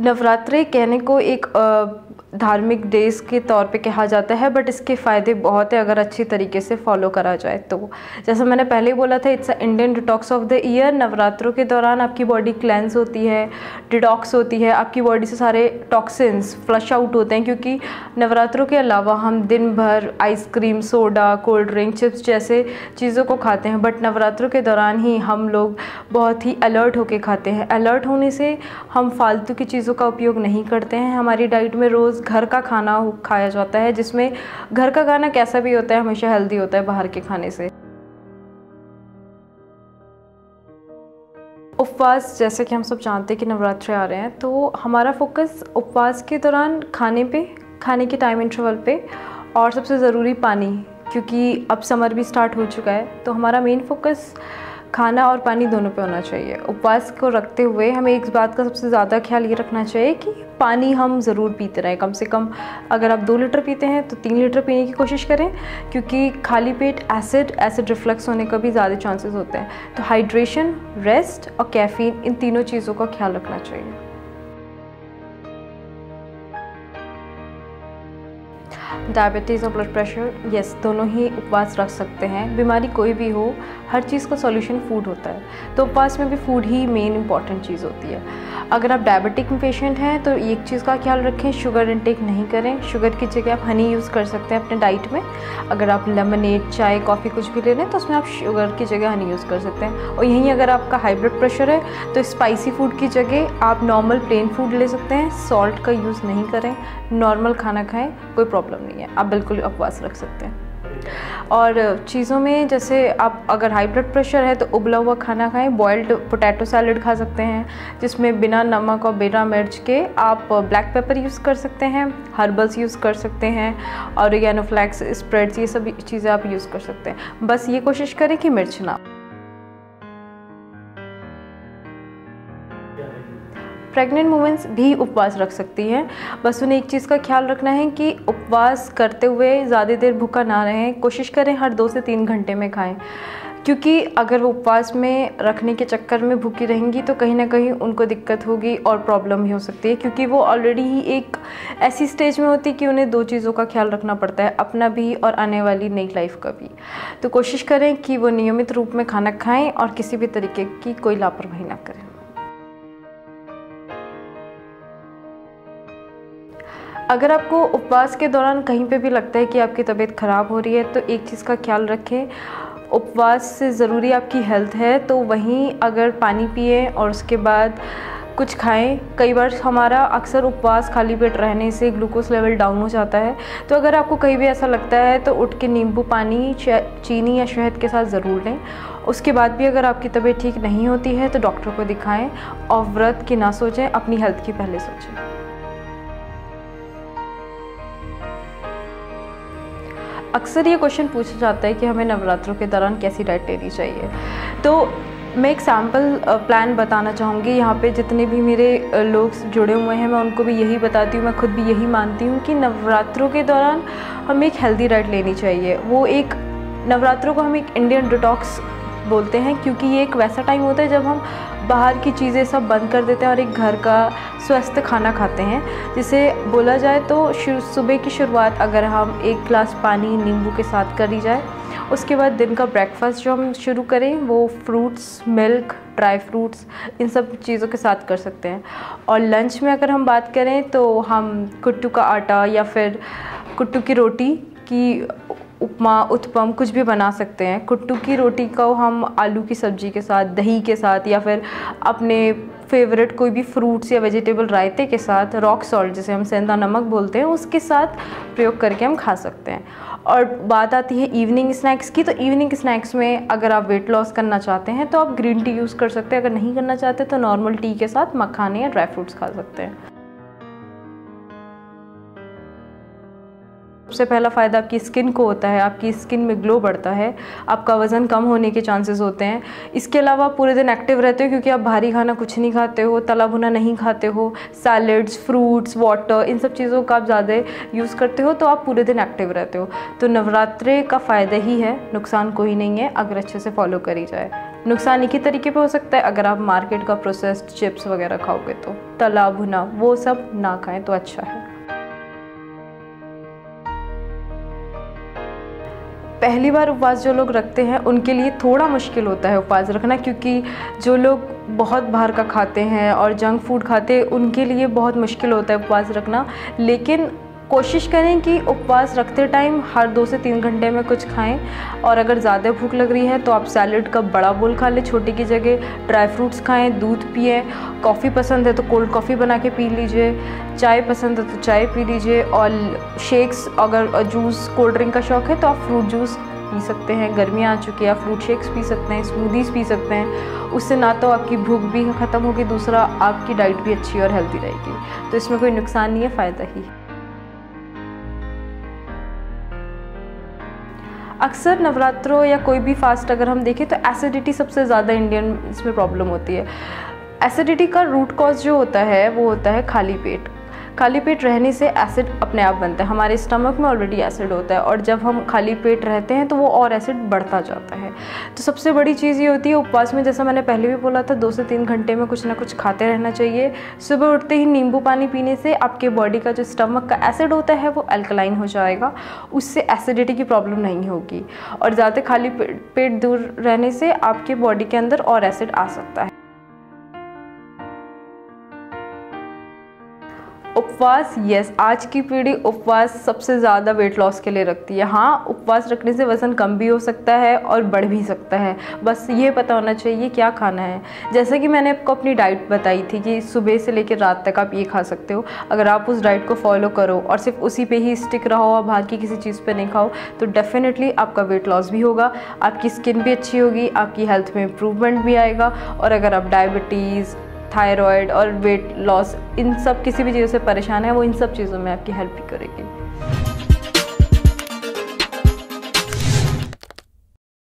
नवरात्रि कहने को एक धार्मिक डेज़ के तौर पे कहा जाता है बट इसके फ़ायदे बहुत है अगर अच्छी तरीके से फॉलो करा जाए तो। जैसा मैंने पहले ही बोला था it's a Indian detox of the year नवरात्रों के दौरान आपकी बॉडी क्लेंस होती है डिटॉक्स होती है, आपकी बॉडी से सारे टॉक्सिन्स फ्लश आउट होते हैं, क्योंकि नवरात्रों के अलावा हम दिन भर ice cream soda cold drink chips जैसे चीज़ों को खाते हैं बट नवरात्रों के दौरान ही हम लोग बहुत ही अलर्ट होकर खाते हैं। अलर्ट होने से हम फालतू की चीज़ों का उपयोग नहीं करते हैं। हमारी डाइट में रोज़ घर का खाना खाया जाता है, जिसमें घर का खाना कैसा भी होता है, हमेशा हेल्दी होता है बाहर के खाने से। उपवास, जैसे कि हम सब जानते हैं कि नवरात्रे आ रहे हैं तो हमारा फोकस उपवास के दौरान खाने पे, खाने के टाइम इंटरवल पे, और सबसे ज़रूरी पानी, क्योंकि अब समर भी स्टार्ट हो चुका है तो हमारा मेन फोकस खाना और पानी दोनों पे होना चाहिए। उपवास को रखते हुए हमें एक बात का सबसे ज़्यादा ख्याल ये रखना चाहिए कि पानी हम ज़रूर पीते रहें। कम से कम अगर आप दो लीटर पीते हैं तो तीन लीटर पीने की कोशिश करें, क्योंकि खाली पेट एसिड एसिड रिफ्लक्स होने का भी ज़्यादा चांसेस होते हैं। तो हाइड्रेशन रेस्ट और कैफ़ीन इन तीनों चीज़ों का ख्याल रखना चाहिए। डायबिटीज़ और ब्लड प्रेशर यस दोनों ही उपवास रख सकते हैं। बीमारी कोई भी हो, हर चीज़ का सॉल्यूशन फ़ूड होता है। तो उपवास में भी फ़ूड ही मेन इंपॉर्टेंट चीज़ होती है। अगर आप डायबिटिक पेशेंट हैं तो एक चीज़ का ख्याल रखें शुगर इनटेक नहीं करें। शुगर की जगह आप हनी यूज़ कर सकते हैं अपने डाइट में। अगर आप लेमनेड चाय कॉफ़ी कुछ भी ले रहे हैं तो उसमें आप शुगर की जगह हनी यूज़ कर सकते हैं। और यहीं अगर आपका हाई ब्लड प्रेशर है तो स्पाइसी फ़ूड की जगह आप नॉर्मल प्लेन फ़ूड ले सकते हैं। सॉल्ट का यूज़ नहीं करें। नॉर्मल खाना खाएँ, कोई प्रॉब्लम नहीं है। आप बिल्कुल उपवास रख सकते हैं। और चीज़ों में जैसे आप अगर हाई ब्लड प्रेशर है तो उबला हुआ खाना खाएँ बॉयल्ड पोटैटो सैलड खा सकते हैं, जिसमें बिना नमक और बिना मिर्च के आप ब्लैक पेपर यूज़ कर सकते हैं हर्बल्स यूज़ कर सकते हैं, और फ्लैक्स स्प्रेड्स ये सब चीज़ें आप यूज़ कर सकते हैं। बस ये कोशिश करें कि मिर्च ना प्रेग्नेंट वुमेंस भी उपवास रख सकती हैं। बस उन्हें एक चीज़ का ख्याल रखना है कि उपवास करते हुए ज़्यादा देर भूखा ना रहें, कोशिश करें हर दो से तीन घंटे में खाएँ। क्योंकि अगर वो उपवास में रखने के चक्कर में भूखी रहेंगी तो कहीं ना कहीं उनको दिक्कत होगी और प्रॉब्लम भी हो सकती है, क्योंकि वो ऑलरेडी ही एक ऐसी स्टेज में होती है कि उन्हें दो चीज़ों का ख्याल रखना पड़ता है, अपना भी और आने वाली नई लाइफ का भी। तो कोशिश करें कि वो नियमित रूप में खाना खाएँ और किसी भी तरीके की कोई लापरवाही ना करें। अगर आपको उपवास के दौरान कहीं पे भी लगता है कि आपकी तबीयत ख़राब हो रही है तो एक चीज़ का ख्याल रखें। उपवास से ज़रूरी आपकी हेल्थ है तो वहीं अगर पानी पिए और उसके बाद कुछ खाएँ। कई बार हमारा अक्सर उपवास खाली पेट रहने से ग्लूकोज लेवल डाउन हो जाता है। तो अगर आपको कहीं भी ऐसा लगता है तो उठ के नींबू, पानी चीनी या शहद के साथ ज़रूर लें। उसके बाद भी अगर आपकी तबीयत ठीक नहीं होती है तो डॉक्टर को दिखाएँ और व्रत की ना सोचें, अपनी हेल्थ की पहले सोचें। अक्सर ये क्वेश्चन पूछा जाता है कि हमें नवरात्रों के दौरान कैसी डाइट लेनी चाहिए। तो मैं एक सैंपल प्लान बताना चाहूँगी। यहाँ पे जितने भी मेरे लोग जुड़े हुए हैं, मैं उनको भी यही बताती हूँ, मैं खुद भी यही मानती हूँ कि नवरात्रों के दौरान हमें एक हेल्दी डाइट लेनी चाहिए। वो एक, नवरात्रों को हम एक इंडियन डिटॉक्स बोलते हैं, क्योंकि ये एक वैसा टाइम होता है जब हम बाहर की चीज़ें सब बंद कर देते हैं और एक घर का स्वस्थ खाना खाते हैं। जिसे बोला जाए तो सुबह की शुरुआत अगर हम एक गिलास पानी नींबू के साथ करी जाए, उसके बाद दिन का ब्रेकफास्ट जो हम शुरू करें, वो फ्रूट्स मिल्क ड्राई फ्रूट्स इन सब चीज़ों के साथ कर सकते हैं। और लंच में अगर हम बात करें तो हम कुट्टू का आटा या फिर कुट्टू की रोटी की उपमा, उत्पम कुछ भी बना सकते हैं। कुट्टू की रोटी को हम आलू की सब्ज़ी के साथ, दही के साथ या फिर अपने फेवरेट कोई भी फ्रूट्स या वेजिटेबल रायते के साथ रॉक सॉल्ट जिसे हम सेंधा नमक बोलते हैं, उसके साथ प्रयोग करके हम खा सकते हैं। और बात आती है इवनिंग स्नैक्स की तो इवनिंग स्नैक्स में अगर आप वेट लॉस करना चाहते हैं तो आप ग्रीन टी यूज़ कर सकते हैं। अगर नहीं करना चाहते तो नॉर्मल टी के साथ मखाने या ड्राई फ्रूट्स खा सकते हैं। सबसे पहला फ़ायदा आपकी स्किन को होता है, आपकी स्किन में ग्लो बढ़ता है, आपका वज़न कम होने के चांसेस होते हैं। इसके अलावा पूरे दिन एक्टिव रहते हो क्योंकि आप भारी खाना कुछ नहीं खाते हो, तला भुना नहीं खाते हो सैलड्स फ्रूट्स वाटर इन सब चीज़ों का आप ज़्यादा यूज़ करते हो तो आप पूरे दिन एक्टिव रहते हो। तो नवरात्रे का फ़ायदा ही है, नुकसान कोई नहीं है, अगर अच्छे से फॉलो करी जाए। नुकसान एक ही तरीके पे हो सकता है, अगर आप मार्केट का प्रोसेस्ड चिप्स वगैरह खाओगे तो। तला भुना, वो सब ना खाएँ तो अच्छा है। पहली बार उपवास जो लोग रखते हैं, उनके लिए थोड़ा मुश्किल होता है उपवास रखना, क्योंकि जो लोग बहुत बाहर का खाते हैं और जंक फ़ूड खाते हैं, उनके लिए बहुत मुश्किल होता है उपवास रखना। लेकिन कोशिश करें कि उपवास रखते टाइम हर दो से तीन घंटे में कुछ खाएँ। और अगर ज़्यादा भूख लग रही है तो आप सैलड का बड़ा बोल खा लें, छोटी की जगह ड्राई फ्रूट्स खाएँ, दूध पिए। कॉफ़ी पसंद है तो कोल्ड कॉफ़ी बना के पी लीजिए। चाय पसंद है तो चाय पी लीजिए। और शेक्स अगर जूस कोल्ड ड्रिंक का शौक़ है तो आप फ्रूट जूस पी सकते हैं। गर्मियाँ आ चुकी है, आप फ्रूट शेक्स पी सकते हैं स्मूदीज़ पी सकते हैं। उससे ना तो आपकी भूख भी ख़त्म होगी, दूसरा आपकी डाइट भी अच्छी और हेल्दी रहेगी। तो इसमें कोई नुकसान नहीं है, फ़ायदा ही। अक्सर नवरात्रों या कोई भी फास्ट अगर हम देखें तो एसिडिटी सबसे ज़्यादा इंडियन इसमें प्रॉब्लम होती है। एसिडिटी का रूट कॉज जो होता है, वो होता है खाली पेट। खाली पेट रहने से एसिड अपने आप बनता है। हमारे स्टमक में ऑलरेडी एसिड होता है और जब हम खाली पेट रहते हैं तो वो और एसिड बढ़ता जाता है। तो सबसे बड़ी चीज़ ये होती है उपवास में, जैसा मैंने पहले भी बोला था, दो से तीन घंटे में कुछ ना कुछ खाते रहना चाहिए। सुबह उठते ही नींबू पानी पीने से आपके बॉडी का जो स्टमक का एसिड होता है वो अल्कलाइन हो जाएगा। उससे एसिडिटी की प्रॉब्लम नहीं होगी। और ज़्यादा खाली पेट दूर रहने से आपके बॉडी के अंदर और एसिड आ सकता है। उपवास यस आज की पीढ़ी उपवास सबसे ज़्यादा वेट लॉस के लिए रखती है। हाँ उपवास रखने से वज़न कम भी हो सकता है और बढ़ भी सकता है। बस ये पता होना चाहिए क्या खाना है। जैसे कि मैंने आपको अपनी डाइट बताई थी कि सुबह से लेकर रात तक आप ये खा सकते हो। अगर आप उस डाइट को फॉलो करो और सिर्फ़ उसी पे ही स्टिक रहो और बाहर की किसी चीज़ पर नहीं खाओ तो डेफिनेटली आपका वेट लॉस भी होगा। आपकी स्किन भी अच्छी होगी, आपकी हेल्थ में इम्प्रूवमेंट भी आएगा। और अगर आप डायबिटीज़ थायराइड और वेट लॉस, इन सब किसी भी चीज़ों से परेशान है, वो इन सब चीज़ों में आपकी हेल्प भी करेगी।